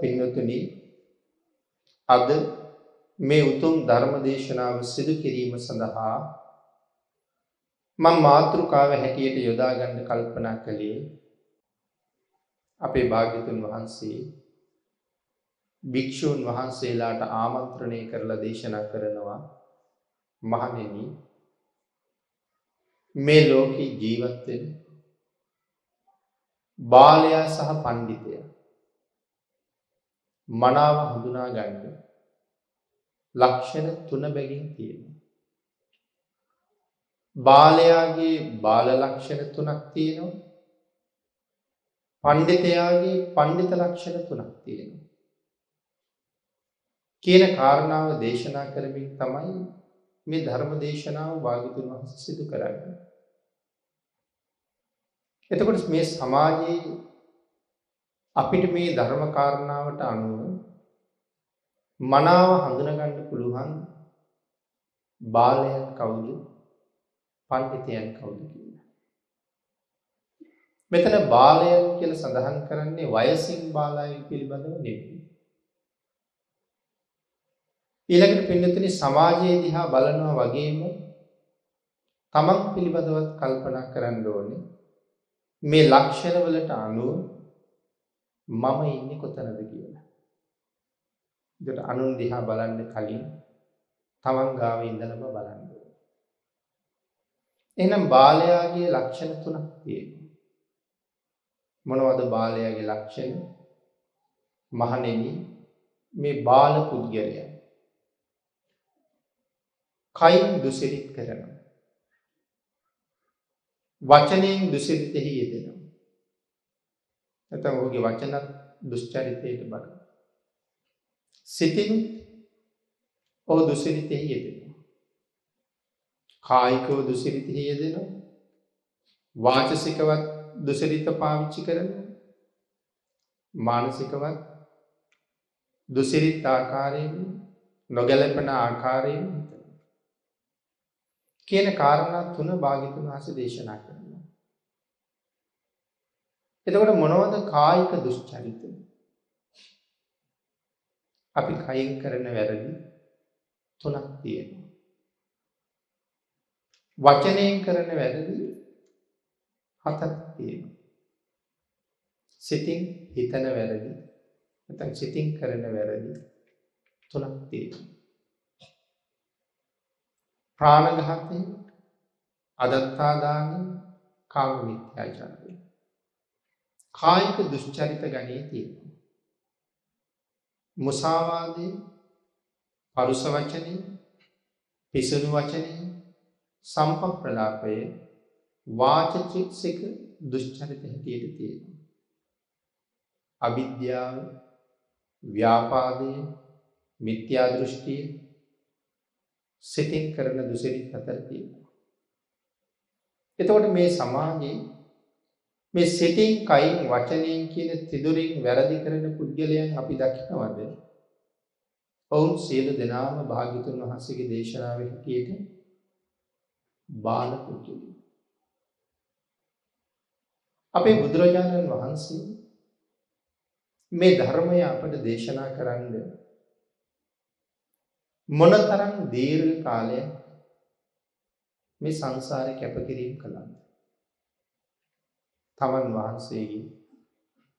පින්නතුනි අද මේ උතුම් ධර්ම දේශනාව සිදු කිරීම සඳහා මම මාතෘකාව හැටියට යොදා ගන්න කල්පනා කළේ අපේ භාග්‍යතුන් වහන්සේ භික්ෂූන් වහන්සේලාට ආමන්ත්‍රණය කරලා දේශනා කරනවා මහණෙනි මේ ලෝකේ ජීවත් වෙන බාලයා සහ පඬිතයා මනාව හඳුනා ගන්න ලක්ෂණ තුන බැගින් තියෙනවා. බාලයාගේ බාල ලක්ෂණ තුනක් තියෙනවා. පඬිතයාගේ පඬිත ලක්ෂණ තුනක් තියෙනවා. කියන කාරණාව දේශනා කරමින් තමයි මේ ධර්ම දේශනාව භාග්‍යතුන් වහන්සේ සිදු කරන්නේ. එතකොට මේ සමාජයේ අපිට මේ ධර්ම කාරණාවට අනුව මනාව හඳුනගන්න පුළුවන් බාලයන් කවුද පඬිතයන් කවුද කියලා. මෙතන බාලයන් කියලා සඳහන් කරන්නේ වයසින් බාලයන් පිළිබඳව නෙවෙයි. ඊළඟට පින්නතුනි සමාජයේ දිහා බලනවා වගේම තමන් පිළිබඳවත් කල්පනා කරන්න ඕනේ මේ ලක්ෂණ වලට අනුව මම ඉන්නේ කොතනද කියලා. ඒකට අනුන් දිහා බලන්න කලින් තමන් ගාව ඉඳලම බලන්න ඕනේ. එහෙනම් බාලයාගේ ලක්ෂණ තුනක් තියෙනවා. මොනවද බාලයාගේ ලක්ෂණ? මහණෙනි මේ බාල පුද්ගලයා කයින් දුසිරිත කරනවා. වචනයෙන් දුසිරිතෙහි යෙදෙනවා. නැත්නම් ඔහුගේ වචනත් දුෂ්චරිතයට බර. සිතින් ඔහු දුසිරිතෙහි යෙදෙනවා. කායිකව දුසිරිතෙහි යෙදෙනවා. වාචසිකවත් දුසිරිත පාවිච්චි කරනවා. මානසිකවත් දුසිරිත ආකාරයෙන් නොගැලපෙන ආකාරයෙන් කියන කාරණා තුන භාග්‍යතුන් වහන්සේ දේශනා කරනවා. එතකොට මොනවද කායික දුෂ්චරිත? අපි කයින් කරන වැරදි තුනක් තියෙනවා. වචනයෙන් කරන වැරදි හතක් තියෙනවා. සිතින් හිතන වැරදි නැත්නම් සිතින් කරන වැරදි තුනක් තියෙනවා. ප්‍රාණඝාතය, අදත්තාදානය, කාම මිත්‍යාචාරය. කායික දුෂ්චරිත ගණයේ තියෙනවා. මුසාවාදේ, පරුස වචනේ, පිසුණු වචනේ, සම්පප්‍රලාපය, වාචික දුෂ්චරිත හැටියට තියෙනවා. අවිද්‍යාව, ව්‍යාපාදය, මිත්‍යා දෘෂ්ටිය සිතින් කරන දුසිරිත් අතර තියෙනවා. එතකොට මේ සමාජයේ මේ සිතින් කයින් වචනයෙන් කියන ත්‍රිදුරින් වැරදි කරන පුද්ගලයන් අපි දකිනවද? ඔවුන් සියලු දෙනාම භාග්‍යතුන් වහන්සේගේ දේශනාවේ හැටියට බාල පුද්ගලයෝ. අපේ බුදුරජාණන් වහන්සේ මේ ධර්මය අපට දේශනා කරන්නේ මොනතරම් දීර්ඝ කාලයක් මේ සංසාරේ කැපකිරීම කළාද? තමන් වහන්සේගේ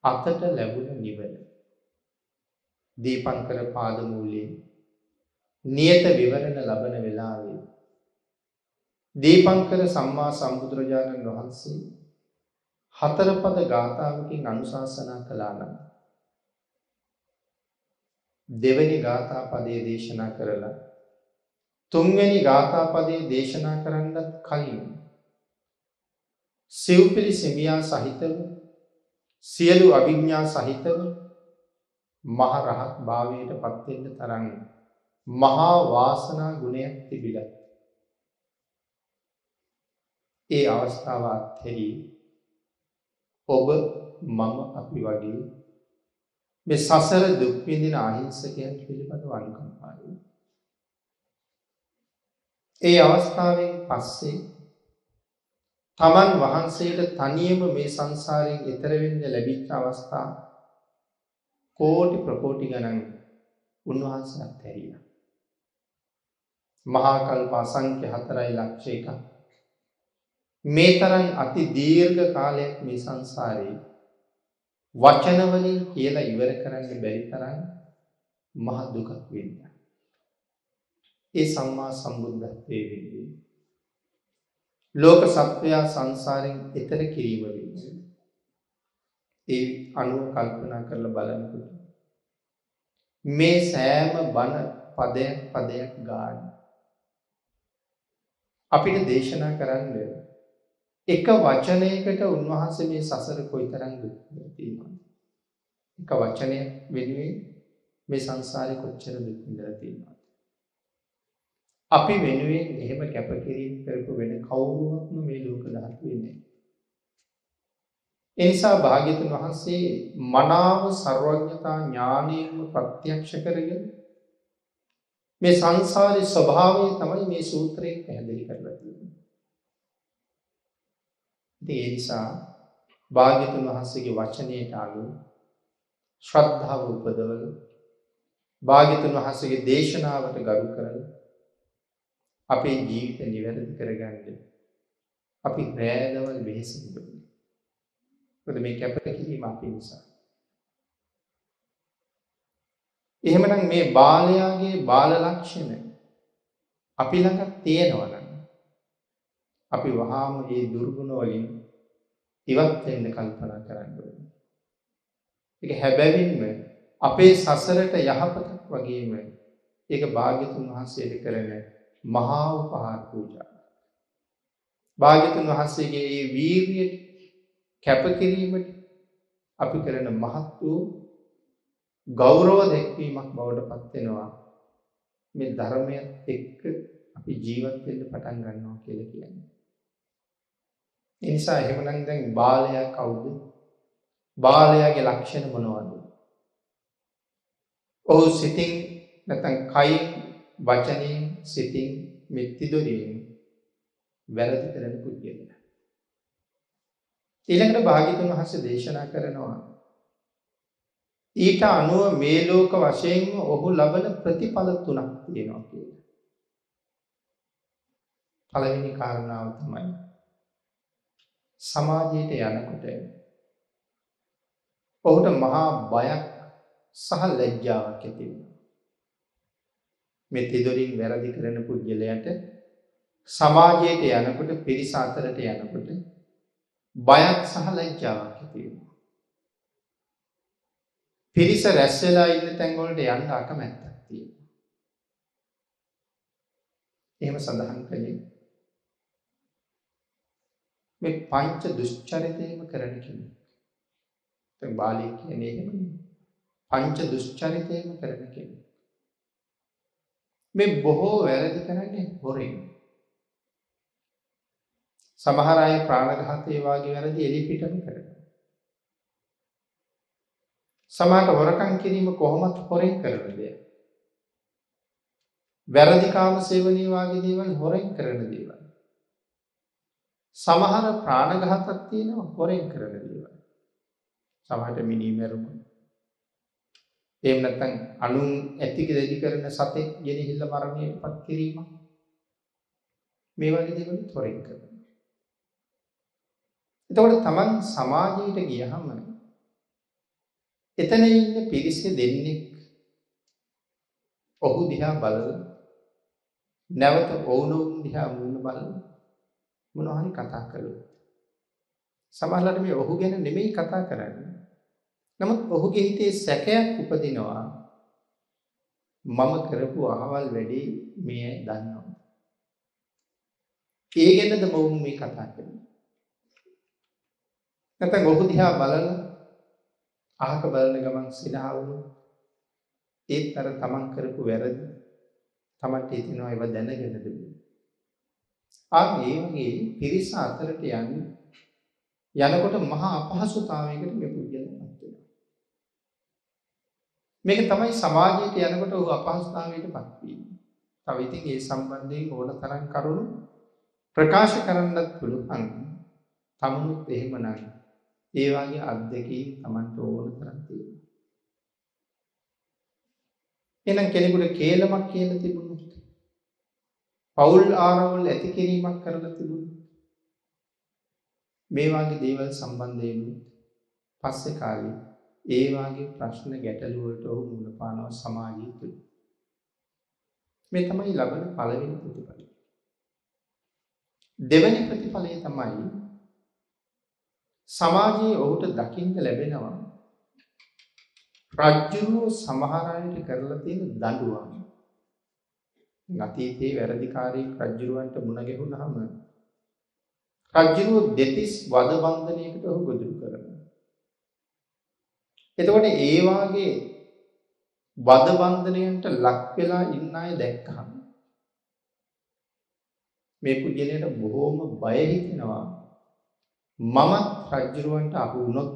අතට ලැබුණ නිවන. දීපංකර පාදමූලයේ නියත විවරණ ලබන වෙලාවේ දීපංකර සම්මා සම්බුදුරජාණන් වහන්සේ හතර පද ගාථාවකින් අනුශාසනා කළා නම් දෙවැනි ගාථා පදයේ දේශනා කරලා තුන්වැනි ගාථා පදයේ දේශනා කරන්නත් කලින් සිව්පිලි සෙමියා සහිතව සියලු අභිඥා සහිතව මහ රහත් භාවයට පත් වෙන්න තරම් මහා වාසනා ගුණයක් තිබිලා. ඒ අවස්ථාව අත්හැරි ඔබ මම අපි වගේ මේ සසර දුක් විඳින අහිංසකයන් පිළිබඳව අනුකම්පාවෙන් ඒ අවස්ථාවෙන් පස්සේ තමන් වහන්සේට තනියම මේ සංසාරයෙන් එතර වෙන්න ලැබිච්ච අවස්ථාව කෝටි ප්‍රකෝටි ගණන් උන්වහන්සේ අත්හැරියා. මහා කල්ප අසංඛ්‍ය 4 ලක්ෂ එකක්. මේ තරම් අති දීර්ඝ කාලයක් මේ සංසාරේ වචන වලින් කියලා ඉවර කරන්න බැරි තරම් මහ දුකක් වින්දා. ඒ සම්මා සම්බුද්ධත්වයේ වෙන්නේ ලෝක සත්වයා සංසාරයෙන් එතර කිරීම වෙන්නේ. ඒ අනුව කල්පනා කරලා බලනකොට මේ සෑම බණ පදයක් පදයක් ගාන අපිට දේශනා කරන්න එක වචනයකට උන්වහන්සේ මේ සසර කොයිතරම් දුක් තියෙනවද? එක වචනයක් වෙනුවෙන් මේ සංසාරේ කොච්චර දුක් විඳලා තියෙනවද? අපි වෙනුවෙන් එහෙම කැපකිරීම කරපු වෙන කවුරුවත්ම මේ ලෝක ධාතුවේ නැහැ. ඒ නිසා භාග්‍යතුන් වහන්සේ මනාව ਸਰවඥතා ඥාණයෙන්ම ප්‍රත්‍යක්ෂ කරගෙන මේ සංසාරේ ස්වභාවය තමයි මේ සූත්‍රයෙන් පැහැදිලි කරලා තියෙන්නේ. ඉතින් ඒ නිසා භාග්‍යතුන් වහන්සේගේ වචනයට අනුව ශ්‍රද්ධාව උපදවල භාග්‍යතුන් වහන්සේගේ දේශනාවට ගරු කරලා අපේ ජීවිත නිවැරදි කරගන්න අපි රෑදවල් වෙහෙසින්න ඕනේ. මොකද මේ කැපකිරීම අපි නිසා. එහෙමනම් මේ බාලයාගේ බාල ලක්ෂණ අපි ළඟ තියෙනවා නම් අපි වහාම මේ දුර්ගුණ වලින් ඉවත් වෙන්න කල්පනා කරන්න ඕනේ. ඒක හැබැවින්ම අපේ සසරට යහපතක් වගේම ඒක භාග්‍යතුන් වහන්සේට කරන මහා උපහාර පූජා. භාග්‍යතුන් වහන්සේගේ මේ වීරිය කැපකිරීමට අපි කරන මහත් වූ ගෞරව දැක්වීමක් බවට පත් වෙනවා. මේ ධර්මයත් එක්ක අපි ජීවත් වෙන්න පටන් ගන්නවා කියලා කියන්නේ. ඒ නිසා එහෙමනම් දැන් බාලයා කවුද? බාලයාගේ ලක්ෂණ මොනවද? ඔහු සිතින් නැත්නම් කයින් වචනයෙන් සිතින් මෙත්තිදොරින් වැරදි කරන පුද්ගලයා. ඊළඟට භාග්‍යතුන් වහන්සේ දේශනා කරනවා ඊට අනුව මේ ලෝක වශයෙන්ම ඔහු ලබන ප්‍රතිඵල තුනක් තියෙනවා කියලා. පළවෙනි කාරණාව තමයි සමාජයට යනකොට ඔහුට මහා බයක් සහ ලැජ්ජාවක් ඇති වෙනවා. මේ තිදොරින් වැරදි කරන පුද්ගලයාට සමාජයට යනකොට පිරිස අතරට යනකොට බයක් සහ ලැජ්ජාවක් ඇති වෙනවා. පිරිස රැස් වෙලා ඉන්න තැන් වලට යන්න අකමැත්තක් තියෙනවා. එහෙම සඳහන් කළේ මේ පංච දුෂ්චරිතයම කරන කෙනෙක්. දැන් බාලී කියන්නේ එහෙමනේ. පංච දුෂ්චරිතයම කරන කෙනෙක්. මේ බොහෝ වැරදි කරන්නේ හොරෙන්. සමහර අය ප්‍රාණඝාතයේ වාගේ වැරදි එලිපිටම කරනවා. සමහරට හොරකම් කිරීම කොහොමත් හොරෙන් කරන දෙයක්. වැරදි කාම සේවනයේ වාගේ දේවල් හොරෙන් කරන දේවල්. සමහර ප්‍රාණඝාතක් තියෙනවා හොරෙන් කරන දේවල්. සමහරට මිනී මැරුම. එහෙම නැත්නම් අනුන් ඇති දෙදි කරන සතෙක් ගෙනහිල්ල මරණයටපත් කිරීම. මේ වගේ දේවල් හොරෙන් කරනවා. එතකොට Taman සමාජයට ගියහම එතන ඉන්න පිරිස දෙන්නෙක් ඔහු දිහා බලලා නැවත ඔවුනොවුන් දිහා මුණ බලලා මොනවා හරි කතා කළොත් සමහරවිට මේ ඔහු ගැන නෙමෙයි කතා කරන්නේ. නමුත් ඔහුගේ හිතේ සැකයක් උපදිනවා. මම කරපු අහවල් වැඩේ මේ දන්නවා. ඒ ගැනද මොවුන් මේ කතා කරන්නේ. නැත්නම් ඔහු දිහා බලලා අහක බලන ගමන් සිනහ වුණොත් ඒත් අර තමන් කරපු වැරදි තමන්ට හිතෙනවා ඒව දැනගෙනද ආ මේ වගේ පිරිස අතරට යන්නේ යනකොට මහා අපහසුතාවයකට මේ පුද්ගලයාපත් වෙනවා. මේක තමයි සමාජයට යනකොට ඔහු අපහසුතාවයටපත් වීම. තව ඉතින් ඒ සම්බන්ධයෙන් ඕන තරම් කරුණු ප්‍රකාශ කරන්නත් පුළුවන්. තමුණුත් එහෙමනම් ඒ වගේ අත්දැකීම් Tamanට ඕන තරම් තියෙනවා. එහෙනම් කෙනෙකුට කේලමක් කියලා තිබුණොත් පෞල් ආරවුල් ඇති කිරීමක් කරලා තිබුණොත් මේ වගේ දේවල් සම්බන්ධයෙන් පස්සේ කාලේ ඒ වගේ ප්‍රශ්න ගැටලු වලට ඔහු මුහුණ පානවා සමාජය තුළ. මේ තමයි ලබන පළවෙනි ප්‍රතිඵලය. දෙවෙනි ප්‍රතිඵලය තමයි සමාජයේ ඔහුට දකින්න ලැබෙනවා රජ්ජුරුව සමහර අයට කරලා තියෙන දඬුවම්. අතීතයේ වැරදිකාරී රජ්ජුරුවන්ට මුණ ගැහුනහම රජ්ජුරුව දෙතිස් වද බන්ධනයකට ඔහු ගොදුරු කරනවා. එතකොට ඒ වාගේ වද බන්ධනයන්ට ලක් වෙලා ඉන්න අය දැක්කහම මේ පුජ්‍යලයට බොහෝම බය හිතෙනවා මමත් රජ්ජුරුවන්ට අහු වුණොත්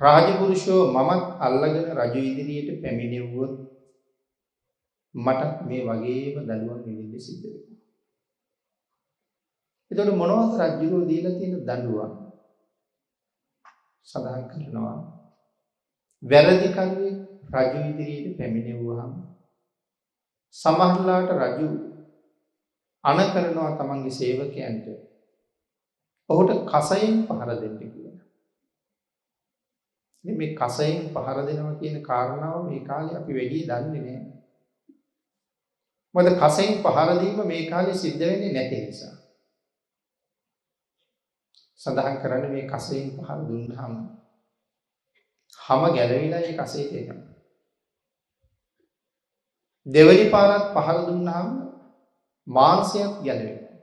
රාජපුරුෂෝ මමත් අල්ලගෙන රජු ඉදිරියට පැමිණෙව්වොත් මට මේ වගේම දඬුවම් විඳින්න සිද්ධ වෙනවා. එතකොට මොනවද රජුරෝ දීලා තියෙන දඬුවම්? සඳහන් කරනවා වැරදි කරුවේ රජු ඉදිරියට පැමිණෙව්වහම සමහරලාට රජු අන කරනවා තමන්ගේ සේවකයන්ට ඔහුට කසයෙන් පහර දෙන්න කියලා. ඉතින් මේ කසයෙන් පහර දෙනවා කියන කාරණාව මේ කාලේ අපි වැඩි දන්නේ නැහැ. මොකද කසයෙන් පහර දීම මේ කාලේ සිද්ධ වෙන්නේ නැති නිසා. සඳහන් කරන්නේ මේ කසයෙන් පහර දුන්නාම හැම ගැලවිලා ඒ කසේට එනවා. දෙවනි පාරක් පහර දුන්නාම මාංශයක් ගැලවෙනවා.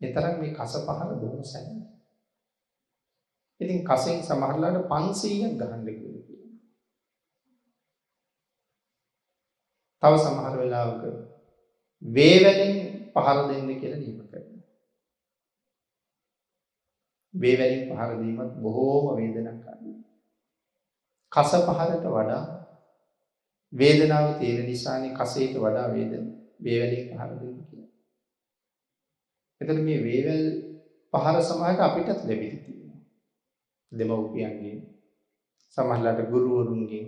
එතරම් මේ කස පහර බොහොම සැහැල්ලුයි. ඉතින් කසෙන් සමහරලාට 500ක් ගහන්න කියලා කියනවා. තව සමහර වෙලාවක වේවැලෙන් පහර දෙන්න කියලා නියම කරනවා. වේවැලෙන් පහර දීමත් බොහෝම වේදනාකාරී. කස පහරට වඩා වේදනාව තියෙන නිසානේ කසේට වඩා වේදන වේවැලෙන් පහර දෙන්න කියලා. එතන මේ වේවැල් පහර සමාජයට අපිටත් ලැබිලා තියෙනවා. දෙමව්පියන්ගෙන් සමහරලාට ගුරුවරුන්ගෙන්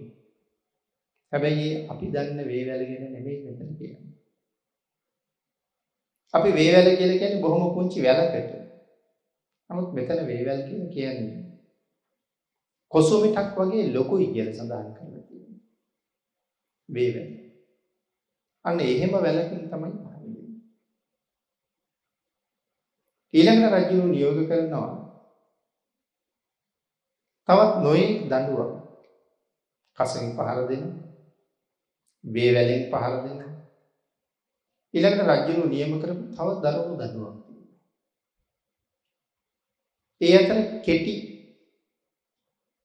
හැබැයි අපි දන්න වේවැල ගැන නෙමෙයි මෙතන කියන්නේ. අපි වේවැල කියලා කියන්නේ බොහොම පුංචි වැලකට. නමුත් මෙතන වේවැල් කියලා කියන්නේ කොසොමිටක් වගේ ලොකුයි කියලා සඳහන් කරලා තියෙනවා. වේවැල්. අන්න එහෙම වැලකින් තමයි පහළන්නේ. ඊළඟට රජු නියෝග කරනවා තවත් නොයේ දඬුවම් කසෙන් පහර දෙනවා වේවැලෙන් පහර දෙන්න. ඊළඟට රජුණු නියම කරපු තව දරුණු දඬුවම් ඒ අතර කෙටි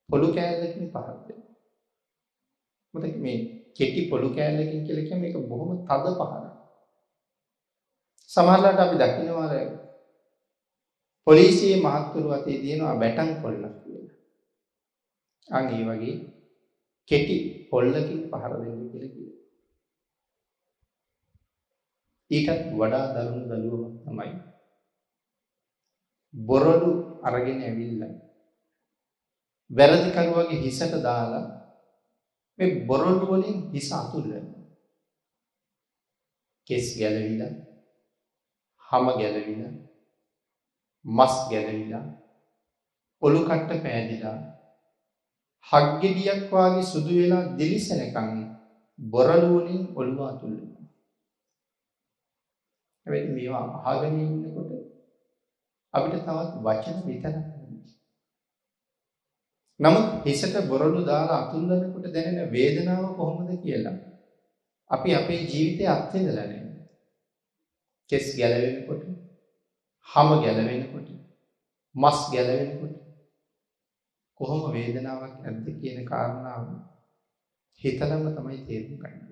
පොළු කෑල්ලකින් පහර දෙන්න. මොකද මේ කෙටි පොළු කෑල්ලකින් කියලා කියන්නේ මේක බොහොම තද පහරක්. සමහරවිට අපි දකින්නවා අර පොලිසියේ මහත්තුරු අතේ තියෙනවා බැටන් පොල්ලක් කියලා. අන්න ඒ වගේ කෙටි පොල්ලකින් පහර දෙන්න කියලා කියනවා. ඊටත් වඩා දරුණු දඬුවමක් තමයි බොරළු අරගෙන ඇවිල්ලා වැරදි කරුවගේ හිසට දාලා මේ බොරළු වලින් හිස අතුල්ලනවා. කෙස් ගැලවිලා, හම ගැලවිලා, මස් ගැලවිලා, ඔලු කට්ට පෑදිලා, හග්ගෙඩියක් වාගේ සුදු වෙලා දිලිසෙනකන් බොරළු වලින් ඔළුව අතුල්ලනවා. හැබැයි මේවා අහගෙන ඉන්නකොට අපිට තවත් වචන විතරක් නමුත් හිසට බොරළු දාලා අතුල්ලනකොට දැනෙන වේදනාව කොහොමද කියලා අපි අපේ ජීවිතේ අත්විඳලා නැහැ. කෙස් ගැලවෙනකොට, හම ගැලවෙනකොට, මස් ගැලවෙනකොට කොහොම වේදනාවක් නැද්ද කියන කාරණාව හිතලම තමයි තේරුම් ගන්න.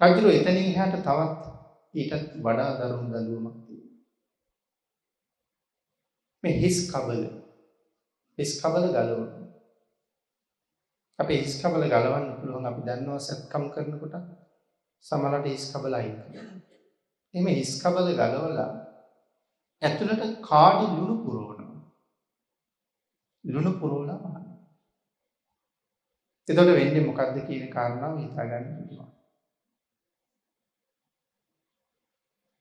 රජුර එතනින් එහාට තවත් ඊටත් වඩා දරුණු දඬුවමක් තියෙනවා. මේ හිස් කබල හිස් කබල ගලවන. අපේ හිස් කබල ගලවන්න පුළුවන් අපි දන්නවා සත්කම් කරනකොට සමහරවිට හිස් කබල අයින් කරනවා. එimhe හිස් කබල ගලවලා ඇතුළට කාඩි ලුණු පුරවනවා. ලුණු පුරවලා එතකොට වෙන්නේ මොකද්ද කියන කාරණාව හිතා ගන්න පුළුවන්.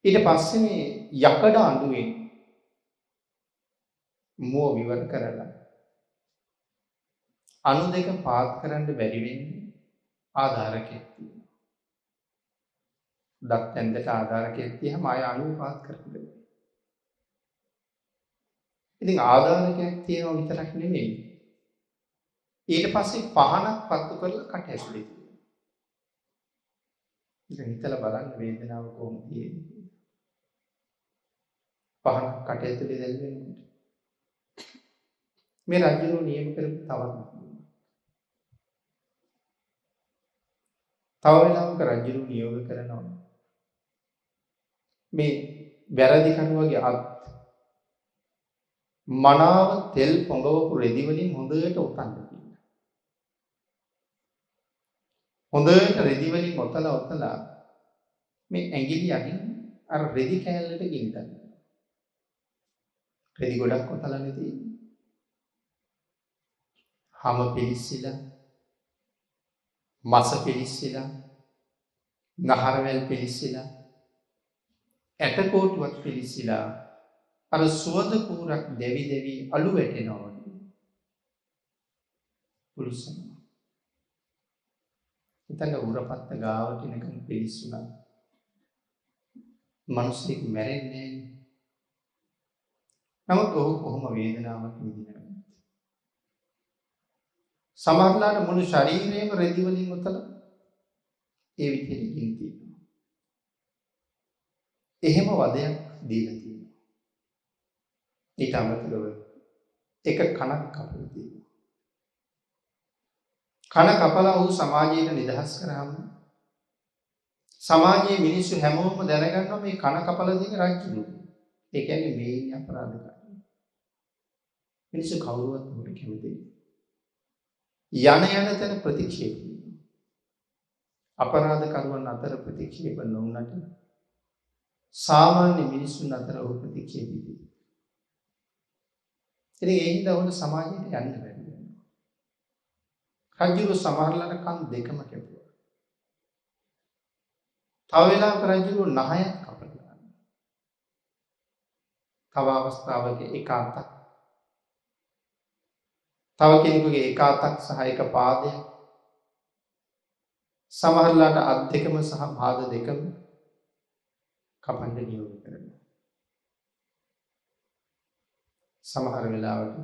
ඊට පස්සේ මේ යකඩ අඬුවෙන් මුව විවර කරලා අණු දෙක පාත් කරන්න බැරි වෙන්නේ ආධාරකයක් තියෙනවා. දත් ඇන්දට ආධාරකයක් තියහම ආය අණු පාත් කරන්න බැහැ. ඉතින් ආධාරකයක් තියෙනවා විතරක් නෙමෙයි. ඊට පස්සේ පහනක් පත්තු කරලා කට ඇතුලේ තියෙනවා. ඉතින් හිතලා බලන්න වේදනාව කොහොමද තියෙන්නේ. පහනක් කට ඇතුලේ දැල්වෙනකොට. මේ රජුණෝ නියම කරපු තවත් තව වෙලාවක රජු නියෝග කරනවා. මේ වැරදි කණුවගේ අත් මනාව තෙල් පොඟවපු රෙදි වලින් හොඳට උතන්න කියලා. හොඳට රෙදි වලින් ඔතලා ඔතලා මේ ඇඟිලි අහින් අර රෙදි කෑල්ලට ගින්දන්න. රෙදි ගොඩක් ඔතලානේ තියෙන්නේ. හැම පිලිසිලා මස පිලිස්සලා නහරවැල් පිලිස්සලා ඇටකෝටුවක් පිලිස්සලා අර සුවඳ කූරක් දෙවි දෙවි අලු වැටෙනවා. පුළුසනවා හිතන්න උරපත්ත ගාවට එනකන් පිලිස්සුණා මිනිස්සෙක් මැරෙන්නේ. නමුත් ඔහු කොහොම වේදනාවක් විඳිනවද සමහරලාට මුළු ශරීරයම රෙදි වලින් උතලා ඒ විදිහට ගින් තියෙනවා. එහෙම වදයක් දීලා තියෙනවා. ඊට අමතරව එක කනක් කපලා තියෙනවා. කන කපලා වූ සමාජයට නිදහස් කරාම සමාජයේ මිනිස්සු හැමෝම දැනගන්නවා මේ කන කපලා තියෙන රජු. ඒ කියන්නේ මේ අපරාධකාරී. මිනිස්සු කවුරුවත් උඹට කැමති නෑ. යන යන තැන ප්‍රතික්ෂේප අපරාධකරුවන් අතර ප්‍රතික්ෂේප නොවුනට සාමාන්‍ය මිනිස්සුන් අතර ඔහු ප්‍රතික්ෂේප ඉතින් ඒ හින්දා ඔහුට සමාජයට යන්න බැරි වෙනවා. රජුගේ සමහරලට කන් දෙකම කැපුවා. තව වෙලාවක රජුගේ නහයක් කපලා. තව අවස්ථාවක එක අතක් තව කෙනෙකුගේ එක අතක් සහ එක පාදයක් සමහරලාට අත් දෙකම සහ පාද දෙකම කපන්න නියෝග කරනවා. සමහර වෙලාවට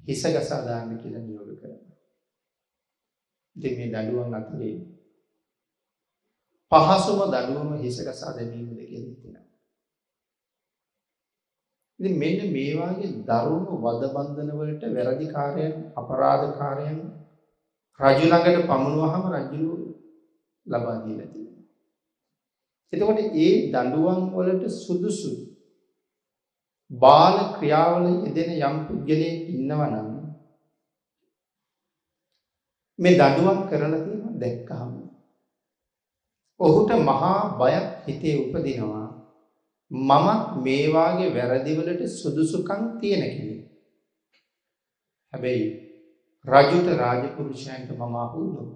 හිස ගසා දාන්න කියලා නියෝග කරනවා. ඉතින් මේ දඬුවම් අතරේ පහසුම දඬුවම හිස ගසා දැමීමද කියලා හිතෙනවා. ඉතින් මෙන්න මේ වගේ දරුණු වද බන්ධන වලට වැරදිකාරයන් අපරාධකාරයන් රජු ළඟට පමුණුවහම රජු ලබා දීලා තියෙනවා. එතකොට ඒ දඬුවම් වලට සුදුසු බාල ක්‍රියාවල යෙදෙන යම් පුද්ගලයෙක් ඉන්නවා නම් මේ දඬුවම් කරලා තියෙනවා දැක්කහම ඔහුට මහා බයක් හිතේ උපදිනවා මමත් මේ වාගේ වැරදිවලට සුදුසුකම් තියෙන කෙනෙක්. හැබැයි රජුට රාජපුරුෂයන්ට මම අහුවුණොත්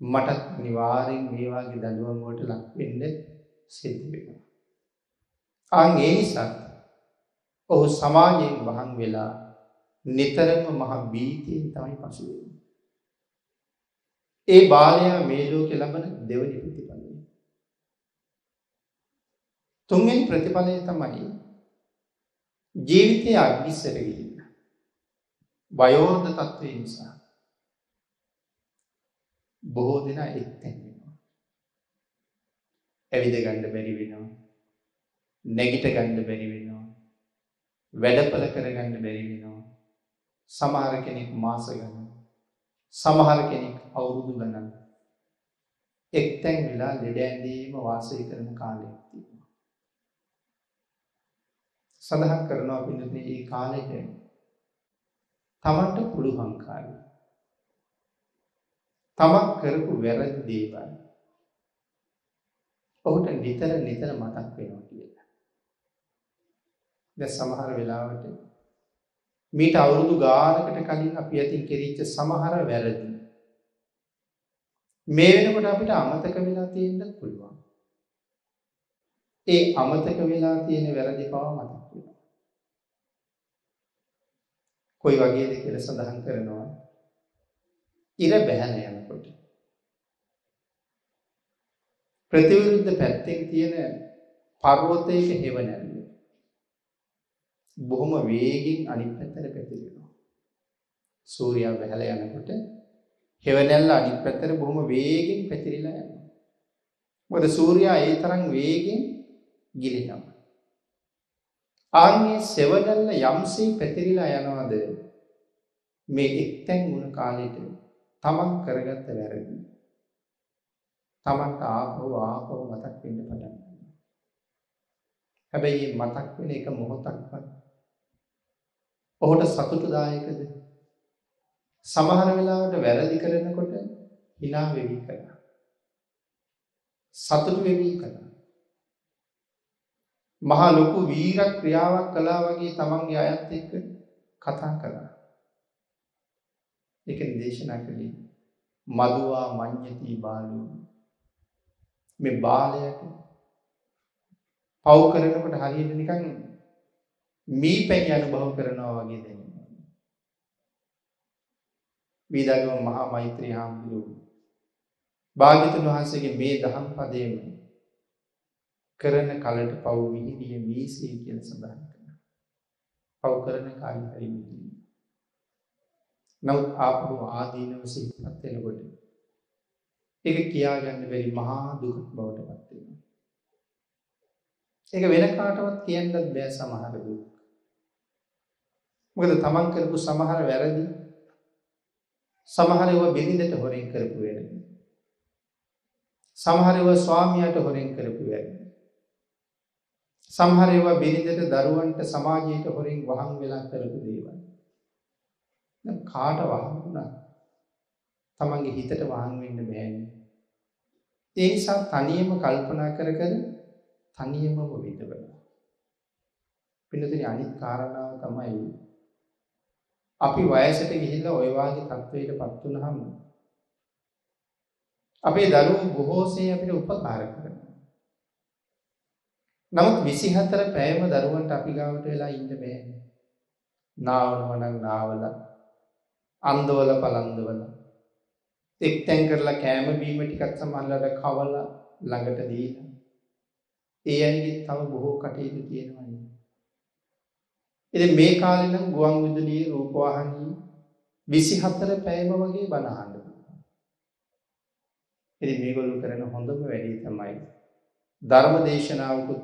මටත් අනිවාර්යෙන් මේ වාගේ දඬුවම් වලට ලක් වෙන්න සිද්ධ වෙනවා. ආන් ඒ නිසා ඔහු සමාජයෙන් වහන් වෙලා නිතරම මහ බීතියෙන් තමයි පසු වෙන්නේ. ඒ බාලයා මේ ලෝකේ ලබන දෙවනි ප්‍රතිඵලය. තුන්වෙනි ප්‍රතිඵලය තමයි ජීවිතය අග්නිස්සර වීම. වයෝවෘද්ධ තත්ත්වය නිසා බොහෝ දෙනා එක්තැන් වෙනවා. ඇවිද ගන්න බැරි වෙනවා. නැගිට ගන්න බැරි වෙනවා. වැඩපල කරගන්න බැරි වෙනවා. සමහර කෙනෙක් මාස ගණන් සමහර කෙනෙක් අවුරුදු ගණන් එක්තැන් වෙලා ලෙඩ ඇඳීම වාසය කරන කාලයක් තියෙනවා. සඳහන් කරනවා පින්නතේ ඒ කාලෙට තමන්ට පුළුවන් කාලය. තමන් කරපු වැරදි දේවල් ඔහුට නිතර නිතර මතක් වෙනවා කියලා. දැන් සමහර වෙලාවට මීට අවුරුදු ගානකට කලින් අපි අතින් කෙරිච්ච සමහර වැරදි මේ වෙනකොට අපිට අමතක වෙලා තියෙන්නත් පුළුවන්. ඒ අමතක වෙලා තියෙන වැරදි පවා මතක් වෙනවා. කොයි වගේද කියලා සඳහන් කරනවා. ඉර බැහැන යනකොට. ප්‍රතිවිරුද්ධ පැත්තෙන් තියෙන පර්වතයක හෙව නැල්ල. බොහොම වේගින් අනිත් පැත්තට පැතිරෙනවා. සූර්යයා බැහැලා යනකොට හෙවණැල්ල අනිත් පැත්තට බොහොම වේගෙන් පැතිරිලා යනවා. මොකද සූර්යයා ඒ තරම් වේගෙන් ගිලිනවා. ආන්නේ සෙවණැල්ල යම්සේ පැතිරිලා යනවද මේ එක්තැන් වුණ කාලෙට තමන් කරගත්ත වැරදි. තමන්ට ආපහු ආපහු මතක් වෙන්න පටන් ගන්නවා. හැබැයි මතක් වෙන එක මොහොතක්වත් ඔහුට සතුටුදායකද? සමහර වෙලාවට වැරදි කරනකොට hina වෙවි කරනවා. සතුටු වෙවි කරනවා. මහා ලොකු වීර ක්‍රියාවක් කළා වගේ තමන්ගේ අයත් එක්ක කතා කළා. ඒක නිදේශනා කළේ මදුවා මඤ්ඤති බාලු මේ බාලයට පව් කරනකොට හරියට නිකන් මී පැණි අනුභව කරනවා වගේ දැනෙනවා. වීදාගම මහා මෛත්‍රී හාමුදුරුවෝ භාග්‍යතුන් වහන්සේගේ මේ දහම් පදයෙන් කරන කලට පව් මිහිදිය මීසේ කියලා සඳහන් කරනවා. පව් කරන කාලේ හරි මිහිදිය. නමුත් ආපහු ආදීනව සිහිපත් වෙනකොට ඒක කියාගන්න බැරි මහා දුකක් බවට පත් වෙනවා. ඒක වෙන කාටවත් කියන්නත් බෑ සමහර දුක්. මොකද තමන් කරපු සමහර වැරදි සමහර ඒවා බිරිඳට හොරෙන් කරපු වැරදි. සමහර ඒවා ස්වාමියාට හොරෙන් කරපු වැරදි. සමහර ඒවා බිරිඳට දරුවන්ට සමාජයට හොරෙන් වහන් වෙලා කරපු දේවල්. දැන් කාට වහන් වුණා? තමන්ගේ හිතට වහන් වෙන්න බෑනේ. ඒ නිසා තනියම කල්පනා කර කර තනියමම විඳවනවා. පින්නතේ අනිත් කාරණාව තමයි අපි වයසට ගිහිල්ලා ওই වාගේ තත්වයකටපත් වුනහම අපේ දරුවෝ බොහෝසේ අපිට උපකාර කරනවා. නමුත් 24 පැයම දරුවන්ට අපි ගාවට වෙලා ඉන්න බෑ. නාවනව නම් නාවලා අන්දවල පලන්දවල එක්තැන් කරලා කෑම බීම ටිකක් සමහරවිට කවලා ළඟට දීලා ඒ අයගේ තව බොහෝ කටයුතු තියෙනවා ඉතින් මේ කාලේ නම් ගුවන් විදුලියේ රූපවාහිනී 24 පැයම වගේ බණ අහන්න පුළුවන්. ඉතින් මේගොල්ලෝ කරන හොඳම වැඩේ තමයි ධර්ම දේශනාවකුත්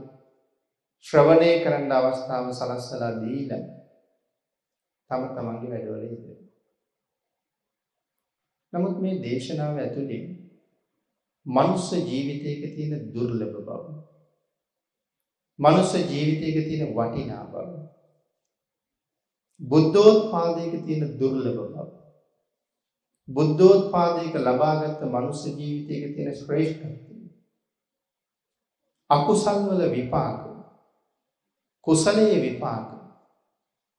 ශ්‍රවණය කරන්න අවස්ථාව සලස්සලා දීලා තම තමන්ගේ වැඩවල යෙදෙනවා. නමුත් මේ දේශනාව ඇතුලේ මනුස්ස ජීවිතයක තියෙන දුර්ලභ බව මනුස්ස ජීවිතයක තියෙන වටිනා බව බුද්ධෝත්පාදයක තියෙන දුර්ලභ බව. බුද්ධෝත්පාදයක ලබාගත් මනුස්ස ජීවිතයක තියෙන ශ්‍රේෂ්ඨත්වය. අකුසල් වල විපාක. කුසලයේ විපාක.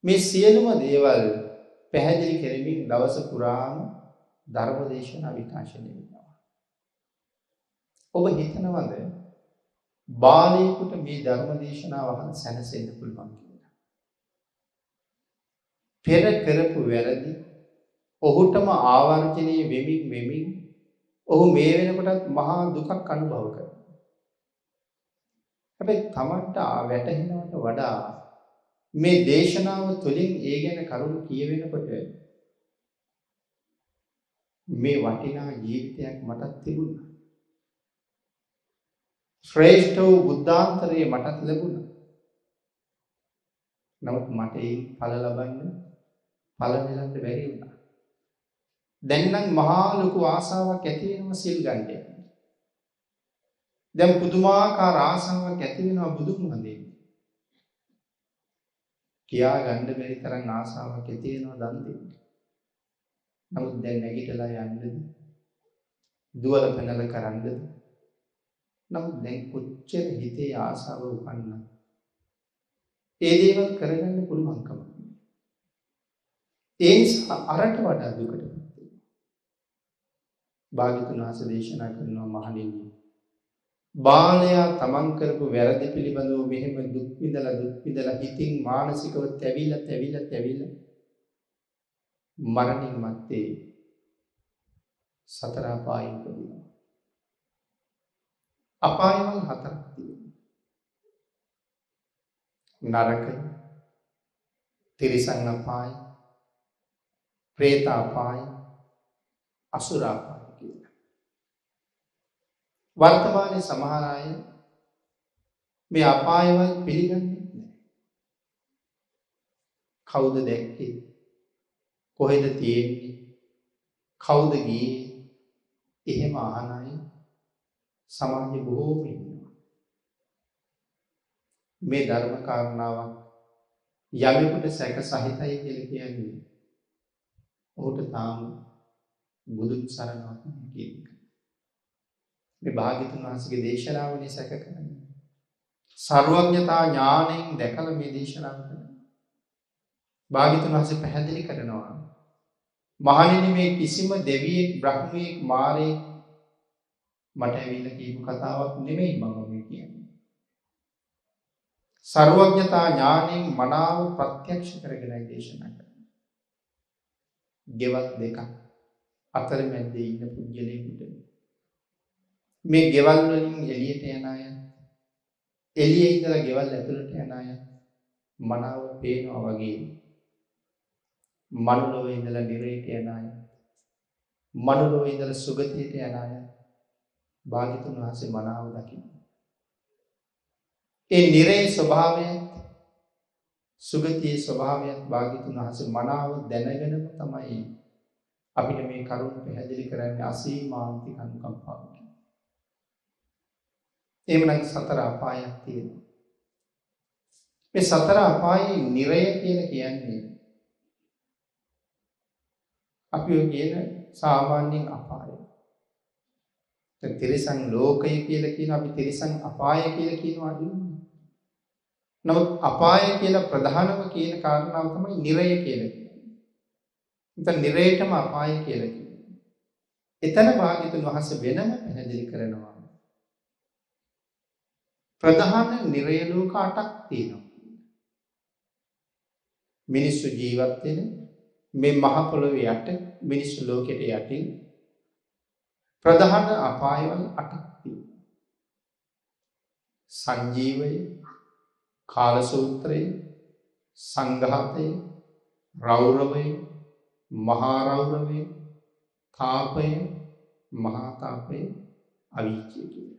මේ සියලුම දේවල් පැහැදිලි කරමින් දවස පුරාම ධර්ම දේශනා විකාශනය වෙනවා. ඔබ හිතනවද බාලයෙකුට මේ ධර්ම දේශනාව අහන සැනසෙන්න පුළුවන් පෙර කරපු වැරදි ඔහුටම ආවර්ජනය වෙමින් වෙමින් ඔහු මේ වෙනකොටත් මහා දුකක් අනුභව කරනවා. හැබැයි Tamanට වැටහෙනවට වඩා මේ දේශනාව තුළින් ඒ ගැන කරුණු කියවෙනකොට මේ වටිනා ජීවිතයක් මටත් තිබුණා. ශ්‍රේෂ්ඨ වූ බුද්ධාන්තරයේ මටත් ලැබුණා. නමුත් මට ඒ ඵල ලබන්න ඵල නෙලන්න බැරි වුණා. දැන් නම් මහා ලොකු ආසාවක් ඇති වෙනවා සිල් ගන්න. දැන් පුදුමාකාර ආසාවක් ඇති වෙනවා බුදුන් වහන්සේ. කියා ගන්න බැරි තරම් ආසාවක් ඇති වෙනවා දන් දෙන්න. නමුත් දැන් නැගිටලා යන්නද? දුවල පැනල කරන්නද? නමුත් දැන් කොච්චර හිතේ ආසාව උපන්නා. ඒ දේවල් කරගන්න පුළුවන්කම ඒ නිසා අරට වඩා දුකට පත් වෙනවා. භාග්‍යතුන් වහන්සේ දේශනා කරනවා මහණෙනි. බාලයා තමන් කරපු වැරදි පිළිබඳව මෙහෙම දුක් විඳලා දුක් විඳලා හිතින් මානසිකව තැවිලා තැවිලා තැවිලා මරණින් මත්තේ සතර අපායින් උපදිනවා. අපායවල් හතරක් තියෙනවා. නරකය, තිරිසන් අපාය, ප්‍රේත අපාය, අසුර අපාය කියලා. වර්තමානයේ සමහර අය මේ අපායවල් පිළිගන්නේ නැහැ. කවුද දැක්කේ? කොහෙද තියෙන්නේ? කවුද ගියේ? එහෙම අහන අය සමාජය බොහෝම ඉන්නවා. මේ ධර්ම කාරණාවක් යමෙකුට සැක සහිතයි කියලා කියන්නේ ඔහුට තාම බුදුන් සරණවත් නැහැ කියන එක. මේ භාග්‍යතුන් වහන්සේගේ දේශනාවනේ සැක කරන්නේ. සර්වඥතා ඥාණයෙන් දැකලා මේ දේශනාව කරන්නේ. භාග්‍යතුන් වහන්සේ පැහැදිලි කරනවා මහණෙනි මේ කිසිම දෙවියෙක් බ්‍රහ්මයෙක් මාරයෙක් මට ඇවිල්ලා කියපු කතාවක් නෙමෙයි මම මේ කියන්නේ. සර්වඥතා ඥාණයෙන් මනාව ප්‍රත්‍යක්ෂ කරගෙනයි දේශනා කරන්නේ. ගෙවල් දෙකක් අතරමැද්දේ ඉන්න පුද්ගලයෙකුට මේ ගෙවල් වලින් එළියට යන අය එළියේ ඉඳලා ගෙවල් ඇතුළට යන අය මනාව පේනවා වගේ මනුලොව ඉඳලා නිරේට යන අය මනුලොව ඉඳලා සුගතියට යන අය භාග්‍යතුන් වහන්සේ මනාව දකින්න. ඒ නිරේ ස්වභාවයත් සුගතියේ ස්වභාවයත් භාග්‍යතුන් වහන්සේ මනාව දැනගෙනම තමයි අපිට මේ කරුණ පැහැදිලි කරන්නේ අසීමාන්තික අනුකම්පාවකින්. එහෙමනම් සතර අපායක් තියෙනවා. මේ සතර අපායේ නිරය කියලා කියන්නේ අපි ඔය කියන සාමාන්‍යයෙන් අපාය. දැන් තිරිසන් ලෝකය කියලා කියන අපි තිරිසන් අපාය කියලා කියනවා අදින්නේ. නමුත් අපාය කියලා ප්‍රධානම කියන කාරණාව තමයි නිරය කියලා කියන්නේ. එතන නිරයටම අපාය කියලා කියන්නේ. එතන භාග්‍යතුන් වහන්සේ වෙනම පැහැදිලි කරනවා. ප්‍රධාන නිරය ලෝක 8ක් තියෙනවා. මිනිස්සු ජීවත් වෙන මේ මහ පොළොවේ යට මිනිස්සු ලෝකෙට යටින් ප්‍රධාන අපායවල අටක් තියෙනවා. සංජීවය, කාලසූත්‍රය, සංඝාතය, රෞරවය, මහා රෞරවය, තාපය, මහා තාපය, අවීචය කියලා.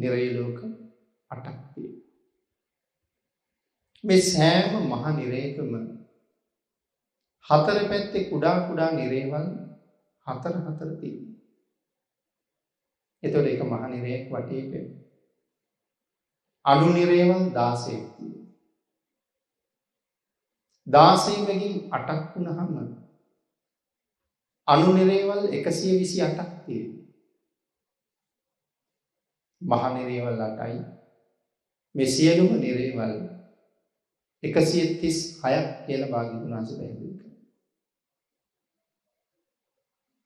නිරය ලෝක අටක් තියෙනවා. මේ සෑම මහ නිරේකම හතර පැත්තේ කුඩා කුඩා නිරේවල් හතර හතර තියෙනවා. එතකොට ඒක මහ නිරයක් වටේට අණු නිරේවල් 16ක් තියෙනවා. 16 බැගින් 8ක් වුණාම අණු නිරේවල් 128ක් තියෙනවා. මහ නිරේවල් 8යි මේ සියලුම නිරේවල් 136ක් කියලා භාග්‍යතුන් වහන්සේ පැහැදිලි කරනවා.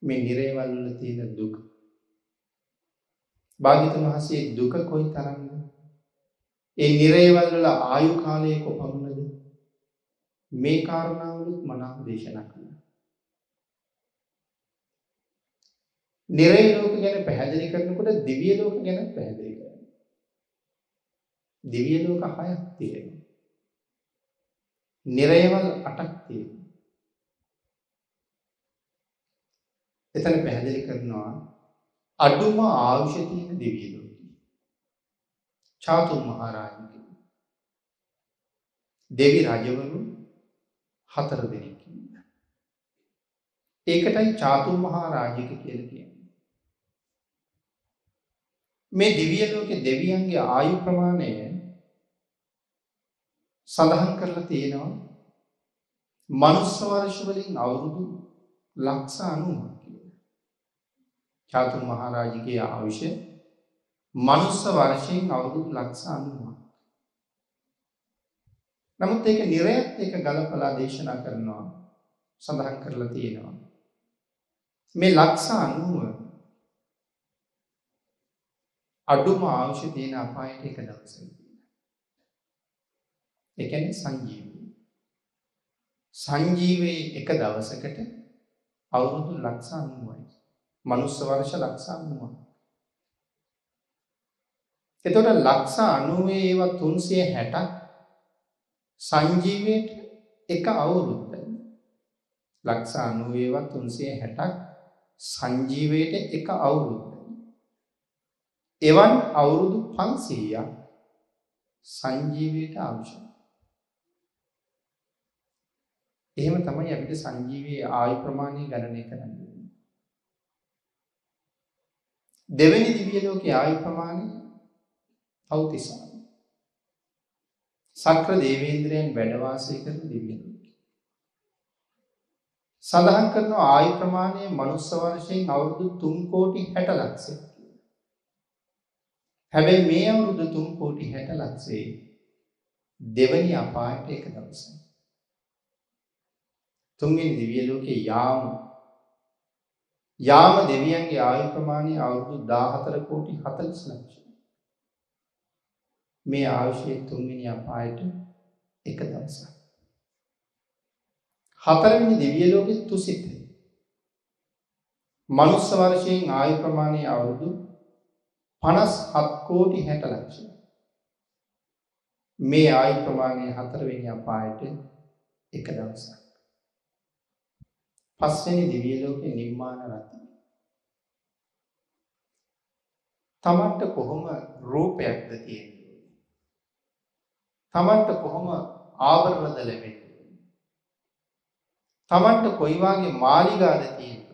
මේ නිරේවල් වල තියෙන දුක. භාග්‍යතුන් වහන්සේ දුක කොයි තරම්ද? ඒ නිරේවල් වල ආයු කාලය කොපමණද? මේ කාරණාවලුත් මනාව දේශනා කළා. නිරේ ලෝක ගැන පැහැදිලි කරනකොට දිව්‍ය ලෝක ගැන පැහැදිලි කරනවා. දිව්‍ය ලෝක හයක් තියෙනවා. නිරේවල් අටක් තියෙනවා. එතන පැහැදිලි කරනවා අඩුම ආයුෂ තියෙන දිව්‍ය ලෝකෙ. චාතුම් මහරජුගේ දෙවි රජවරු හතර දෙනෙක් ඉන්නවා. ඒකටයි චාතුම් මහරජික කියලා කියන්නේ. මේ දිව්‍ය ලෝකේ දෙවියන්ගේ ආයු ප්‍රමාණය සඳහන් කරලා තියෙනවා මනුස්ස වර්ෂ වලින් අවුරුදු ලක්ෂ 90ක්. චාතුම් මහරජගේ ආයුෂ මනුස්ස වර්ෂයෙන් අවුරුදු ලක්ෂ 90ක්. නමුත් ඒක නිරයත් එක ගලපලා දේශනා කරනවා සඳහන් කරලා තියෙනවා. මේ ලක්ෂ 90 අඩුම ආයුෂ තියෙන අපායට එක දවසක. ඒ කියන්නේ සංජීවී. සංජීවී එක දවසකට අවුරුදු ලක්ෂ 90යි. මනුස්ස වර්ෂ ලක්ෂ 90යි. එතකොට ලක්ෂ 90 ඒවා 360ක් සංජීවයට එක අවුරුද්දයි. ලක්ෂ 90 ඒවා 360ක් සංජීවයට එක අවුරුද්දයි. එවන් අවුරුදු 500ක් සංජීවයට අවශ්‍යයි. එහෙම තමයි අපිට සංජීවයේ ආයු ප්‍රමාණය ගණනය කරන්න වෙන්නේ. දෙවෙනි දිව්‍ය ලෝකයේ ආයු ප්‍රමාණය තවතිසායි. සක්‍ර දේවේන්ද්‍රයන් වැඩ වාසය කරන දිව්‍ය ලෝකය. සඳහන් කරන ආයු ප්‍රමාණය මනුස්ස වර්ෂයෙන් අවුරුදු 3 කෝටි 60 ලක්ෂයක්. හැබැයි මේ අවුරුදු 3 කෝටි 60 ලක්ෂේ දෙවනි අපායට එක දවසයි. තුන්වෙනි දිව්‍ය ලෝකේ යාම යාම දෙවියන්ගේ ආයු ප්‍රමාණය අවුරුදු 14 කෝටි 40 ලක්ෂයි. මේ ආයුෂයේ තුන්වෙනි අපායට එක දවසක්. හතරවෙනි දිව්‍ය ලෝකෙ තුසිතයි. මනුස්ස වර්ෂයෙන් ආයු ප්‍රමාණය අවුරුදු 57 කෝටි 60 ලක්ෂයි. මේ ආයු ප්‍රමාණය හතරවෙනි අපායට එක දවසක්. පස්වෙනි දිව්‍ය ලෝකේ නිර්මාණ රතිය. තමන්ට කොහොම රූපයක්ද තියෙන්නේ? තමන්ට කොහොම ආවරණද ලැබෙන්නේ? තමන්ට කොයි වගේ මාලිගාද තියෙන්නේ?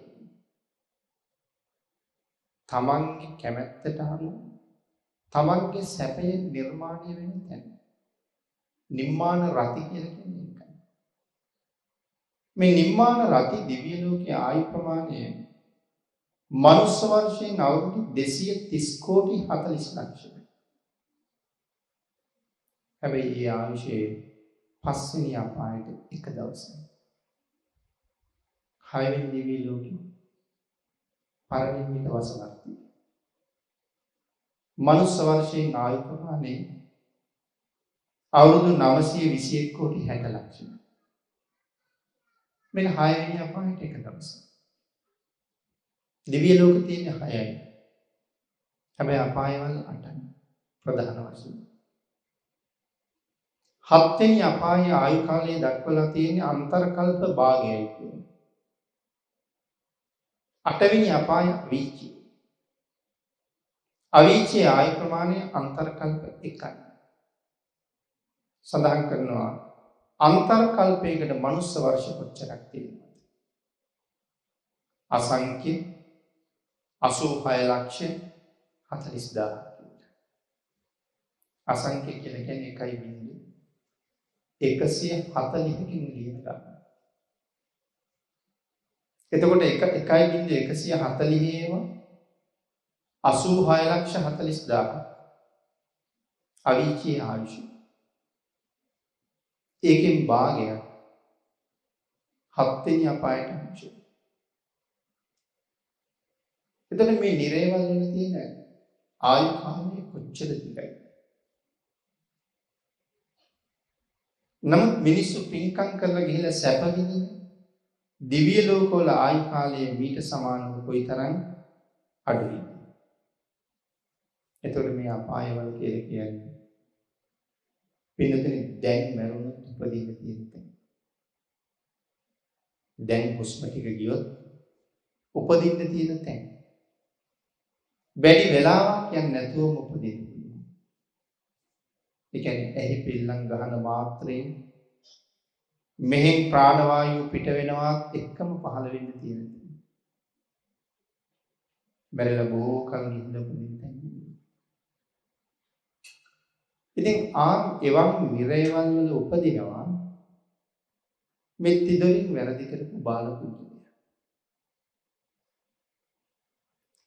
තමන්ගේ කැමැත්තට අනුව තමන්ගේ සැපය නිර්මාණය වෙන තැන. නිම්මාන රති කියලා කියන්නේ මේ නිම්මාන රති දිව්‍ය ලෝකයේ ආයු ප්‍රමාණය මනුස්ස වර්ෂයෙන් අවුරුදු 230 කෝටි 40 ලක්ෂයි. හැබැයි ඒ ආයුෂයේ පස්වෙනි අපායට එක දවසයි. හයවෙනි දිව්‍ය ලෝකෙ පරිනිම්මිත වසවර්ති. මනුස්ස වර්ෂයෙන් ආයු ප්‍රමාණය අවුරුදු 921 කෝටි 60 ලක්ෂයි. මෙන්න 6 වෙනි අපායට එක දවස. දිව්‍ය ලෝක තියෙන 6යි. හැබැයි අපායවල 8යි. ප්‍රධාන වශයෙන්. හත්වෙනි අපායේ ආයු කාලය දක්වලා තියෙන අන්තර්කල්ප භාගයයි කියන්නේ. අටවෙනි අපාය අවීචි. අවීචයේ ආයු ප්‍රමාණය අන්තර්කල්ප 1යි. සඳහන් කරනවා අන්තර්කල්පයකට මනුස්ස වර්ෂ කොච්චරක් තියෙනවද? අසංඛ්‍ය 86 ලක්ෂ 40000 අසංඛ්‍ය කියලා කියන්නේ එකයි බිඳු 140කින් ලියන ගන්න. එතකොට එක එකයි බිඳු 140 ඒවා 86 ලක්ෂ 40000 අවීචී ආයුෂ ඒකෙන් භාගයක් හත්වෙනි අපායට අංශය. එතකොට මේ නිරේවල් වල තියෙන ආයු කාලය කොච්චර දිගයි? නමුත් මිනිස්සු පින්කම් කරලා ගිහිල්ලා සැප විඳින දිව්‍ය ලෝකවල ආයු කාලය මීට සමානව කොයිතරම් අඩුයි. එතකොට මේ අපායවල කියලා කියන්නේ පින්නතනේ දැන් මරුණොත් උපදින්න තියෙන තැන. දැන් හුස්ම ටික ගියොත් උපදින්න තියෙන තැන. වැඩි වෙලාවක් යන්නේ නැතුවම උපදින්න පුළුවන්. ඒ කියන්නේ ඇහි පිල්ලම් ගහන මාත්‍රයෙන් මෙහෙන් ප්‍රාණවායුව පිට වෙනවත් එක්කම පහළ වෙන්න තියෙන තැන. බැලලා බොහෝ කල් ගිහින් උපදින්න තැන. ඉතින් ආ එවන් නිරේවල් වල උපදිනවා මේ තිදොරින් වැරදි කරපු බාල පුද්ගලයා.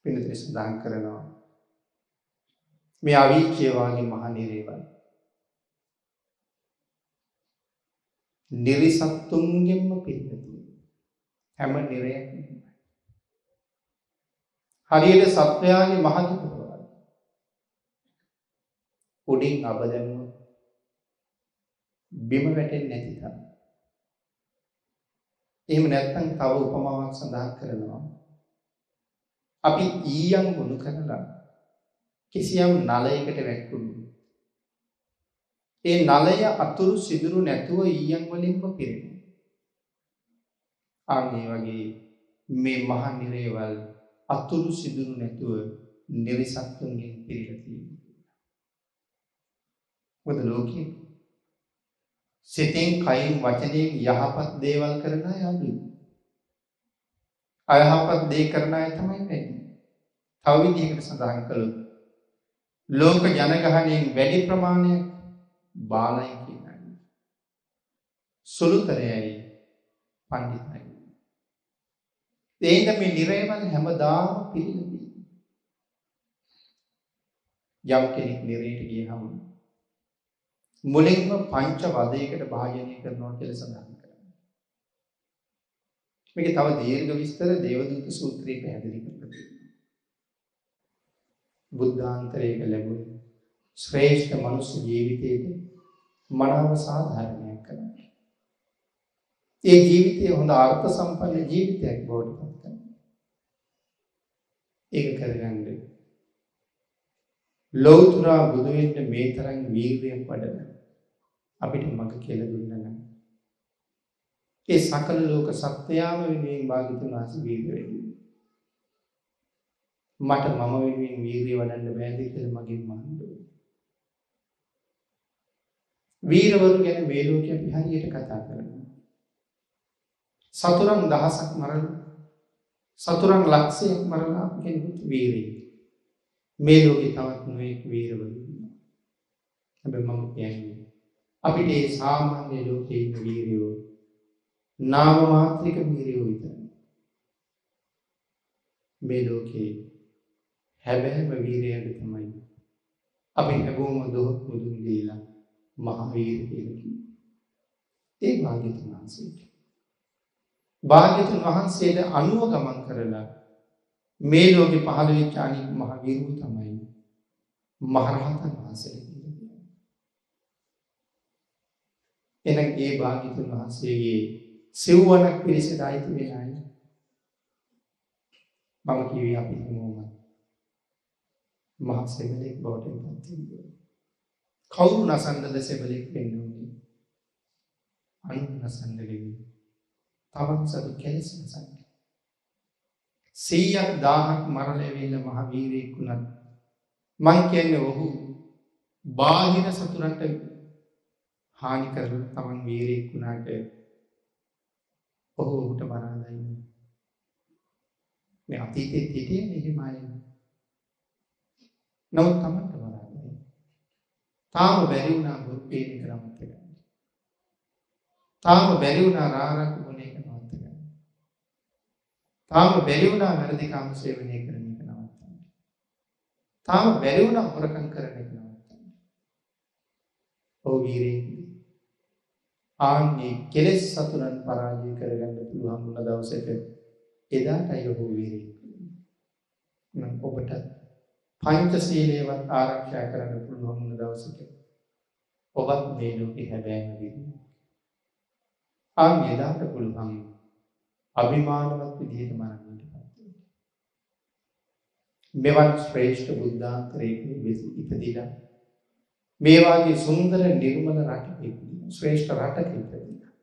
පින්නතේ සඳහන් කරනවා මේ අවීචය වාගේ මහ නිරේවල්. නිරිසත්තුන්ගෙන්ම පින්නතියි. හැම නිරයක්ම හරියට සත්වයාගේ මහදුපත වගේ. උඩින් අබ දැම්මොත් බිම වැටෙන්නේ නැති තරම්. එහෙම නැත්නම් තව උපමාවක් සඳහන් කරනවා. අපි ඊයන් ගොනු කරලා කිසියම් නලයකට වැක්කුණු. ඒ නලය අතුරු සිදුරු නැතුව ඊයන් වලින්ම පිරෙනවා. අන්න ඒ වගේ මේ මහ නිරේවල් අතුරු සිදුරු නැතුව නිරිසත්තුන්ගෙන් පිරීලා තියෙනවා. මොකද ලෝකේ සිතෙන් කයින් වචනයෙන් යහපත් දේවල් කරන අය අඩුයි. අයහපත් දේ කරන අය තමයි වැඩි. තව විදිහකට සඳහන් කළොත් ලෝක ජනගහණයෙන් වැඩි ප්‍රමාණයක් බාලයි කියනයි. සුළුතරයයි පණ්ඩිතයි. ඒද මේ නිරේවල් හැමදාම පිළිලදී. යම් කෙනෙක් නිරේට ගියහම මුලින්ම පංච වදයකට භාජනය කරනවා කියලා සඳහන් කරනවා. මේකේ තව දීර්ඝ විස්තර දේවදූත සූත්‍රයේ පැහැදිලි කරලා තියෙනවා. බුද්ධාන්තරයක ලැබුණු ශ්‍රේෂ්ඨ මනුෂ්‍ය ජීවිතයක මනාව සාධාරණයක් කරනවා. ඒ ජීවිතය හොඳ අර්ථ සම්පන්න ජීවිතයක් බවට පත් කරනවා. ඒක කරගන්න ලෞතුරා බුදු වෙන්න මේ තරම් වීර්යයක් වඩන අපිට මඟ කියලා දුන්නා නම් ඒ සකල ලෝක සත්‍යයම වෙනුවෙන් භාග්‍යතුන් වහන්සේ වීර්ය වැඩි මට මම වෙනුවෙන් වීර්ය වඩන්න බෑද කියලා මගෙන් මහන්නවා වීරවරු ගැන මේ ලෝකේ අපි හරියට කතා කරනවා සතුරන් දහසක් මරලා සතුරන් ලක්ෂයක් මරලා කෙනෙකුට වීරිය මේ ලෝකේ තවත් නොයෙක් වීරවරු ඉන්නවා. හැබැයි මම කියන්නේ අපිට මේ සාමාන්‍ය ලෝකේ ඉන්න වීරයෝ නාම මාත්‍රික වීරයෝ විතරයි. මේ ලෝකේ හැබැයිම වීරයන්ට තමයි අපි හැමෝම දොහොත් මුදුන් දීලා මහ වීර කියලා කිව්වේ. ඒ භාග්‍යතුන් වහන්සේට. භාග්‍යතුන් වහන්සේට අනුව ගමන් කරලා මේ ලෝකෙ පහළ වෙච්ච අනික් මහ විරු තමයි මහරහතන් වහන්සේ එහෙනම් ඒ භාග්‍යතුන් වහන්සේගේ සිව්වනක් පිරිසට අයිති වෙලායි මම කිව්වේ අපි හැමෝම මහ සෙබලෙක් බවට පත් වෙනවා කවුරු නසන්නද සෙබලෙක් වෙන්න ඕනේ අනුන් නසන්න නෙවෙයි තමන් සතු කෙලෙස් නසන්න සීයක් දාහක් මරලැවෙල්ල මහවීරයෙක් වුණත් මං කියන්නේ ඔහු බාහිර සතුරන්ට හානි කරලා තමන් වීරයෙක් වුණාට ඔහු ඔහුට මරාලා ඉන්නේ. මේ අතීතයේ හිටියේ එහෙම අය. නමුත් තමන්ට මරාලා තාම බැරි වුණා බුදු පේන කරමත් ගන්න. තාම බැරි වුණා රාරක් මොනේ තාම බැරි වුණා වැරදි කාම සේවනය කරන එක නවත්තන්න. තාම බැරි වුණා හොරකම් කරන එක නවත්තන්න. ඔව් වීරයෙක්. ආන්නේ කෙලෙස් සතුරන් පරාජය කරගන්න පුළුවන් වුණ දවසට එදාටයි ඔහු වීරයෙක්. නම් ඔබට පංචශීලයවත් ආරක්ෂා කරන්න පුළුවන් වුණ දවසට ඔබත් මේ ලෝකේ හැබෑම වීරයෙක්. ආන් එදාට පුළුවන් අභිමානවත් විදිහට මරන්නට පත් මෙවන් ශ්‍රේෂ්ඨ බුද්ධාන්තරයක ඉපදිලා මේ වාගේ සුන්දර නිර්මල රටක ඉපදිලා ශ්‍රේෂ්ඨ රටක ඉපදිලා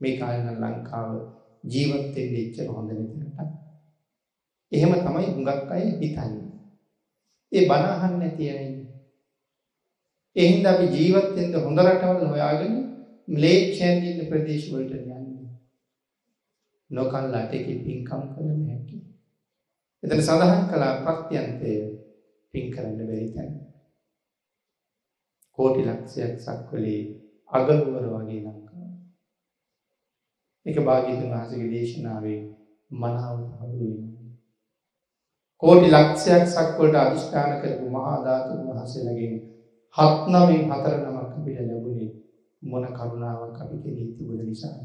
මේ කාලේ ලංකාව ජීවත් වෙන්න ඉච්චර හොඳ නැති එහෙම තමයි හුඟක් අය හිතන්නේ. ඒ බණ අහන්න නැති අය. ඒ හින්දා අපි ජීවත් වෙන්න හොඳ රටවල් හොයාගෙන ම්ලේච්ඡයන් ඉන්න ප්‍රදේශ වලට යන්නේ. නොකල්ලාට එකේ පින්කම් කළ හැකි. එතන සඳහන් කළා ප්‍රත්‍යන්තය පින් කරන්න බැරි තැන. කෝටි ලක්ෂයක් සක්වලේ අගනුවර වගේ ලංකාව. එක භාග්‍යතුන් වහන්සේගේ දේශනාවේ මනාව හවුරු වෙනවා. කෝටි ලක්ෂයක් සක්වලට අදිෂ්ඨාන කරපු මහා ධාතුන් වහන්සේලාගෙන් හත් නමින් හතර නමක් අපිට ලැබුණේ මොන කරුණාවක් අපි කෙරෙහි තිබුණ නිසාද?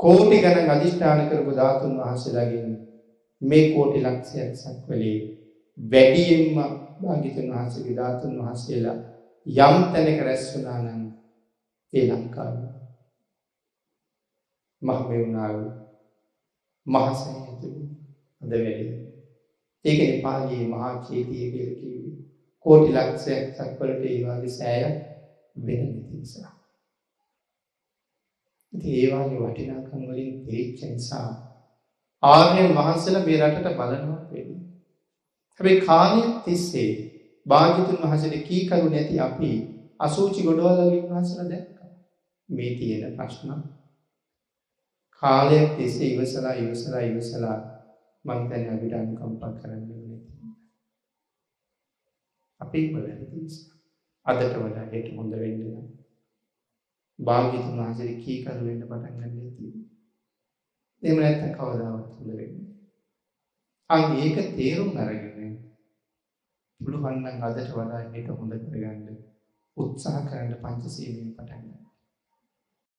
කෝටි ගණන් අධිෂ්ඨාන කරපු ධාතුන් වහන්සේලාගෙන් මේ කෝටි ලක්ෂයක් සක්වලේ වැඩියෙන්ම භාග්‍යතුන් වහන්සේගේ ධාතුන් වහන්සේලා යම් තැනක රැස් වුණා නම් ඒ ලංකාවේ මහ මෙවුනාව මහසය ඇතුළු අද වැඩි. ඒකනේ පාලියේ මහා චේතිය කියලා කිව්වේ. කෝටි ලක්ෂයක් සක්වලට ඒ වගේ සෑයක් වෙන නිසා. ඉතින් ඒ වගේ වටිනාකම් වලින් පිරිච්ච නිසා ආර්යයන් වහන්සේලා මේ රටට බලනවා වෙන්නේ. හැබැයි කාලයක් තිස්සේ භාග්‍යතුන් වහන්සේට කීකරු නැති අපි අසූචි ගොඩවල් වගේ වහන්සේලා දැක්කා. මේ තියෙන ප්‍රශ්න කාලයක් තිස්සේ ඉවසලා ඉවසලා ඉවසලා මං දැන් අපිට අනුකම්පා කරන්න ඕනේ. අපි බලන්නේ නිසා අදට වඩා හෙට හොඳ වෙන්න නම් භාග්‍යතුන් වහන්සේ කීකරු වෙන්න පටන් ගන්න තියෙනවා. එහෙම නැත්නම් කවදාවත් හොඳ වෙන්නේ නැහැ. අන් ඒක තේරුම් අරගෙන පුළුවන් නම් අදට වඩා හෙට හොඳ කරගන්න උත්සාහ කරන්න පංචශීලයෙන් පටන් ගන්න.